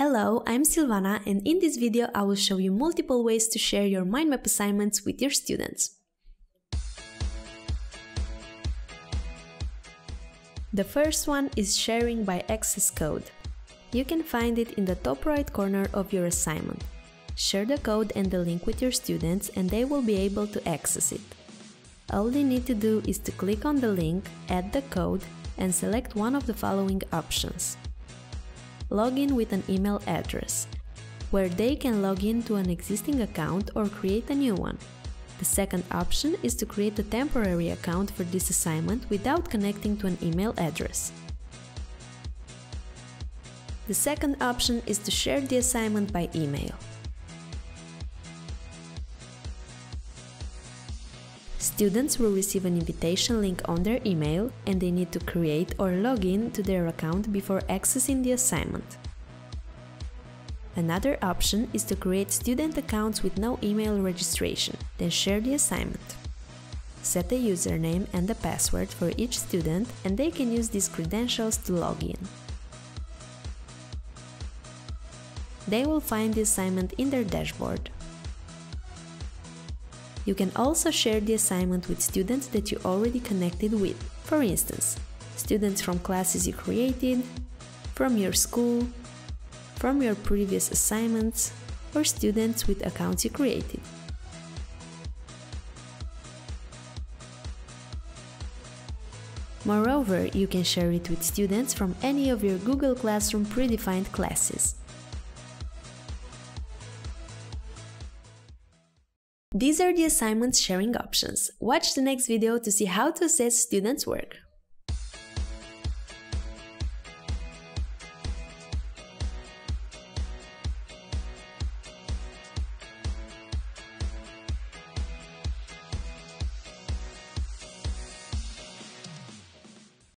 Hello, I'm Silvana and in this video I will show you multiple ways to share your mind map assignments with your students. The first one is sharing by access code. You can find it in the top right corner of your assignment. Share the code and the link with your students and they will be able to access it. All they need to do is to click on the link, add the code and select one of the following options. Log in with an email address, where they can log in to an existing account or create a new one. The second option is to create a temporary account for this assignment without connecting to an email address. The second option is to share the assignment by email. Students will receive an invitation link on their email and they need to create or log in to their account before accessing the assignment. Another option is to create student accounts with no email registration, then share the assignment. Set a username and a password for each student and they can use these credentials to log in. They will find the assignment in their dashboard. You can also share the assignment with students that you already connected with. For instance, students from classes you created, from your school, from your previous assignments, or students with accounts you created. Moreover, you can share it with students from any of your Google Classroom predefined classes. These are the assignment sharing options. Watch the next video to see how to assess students' work.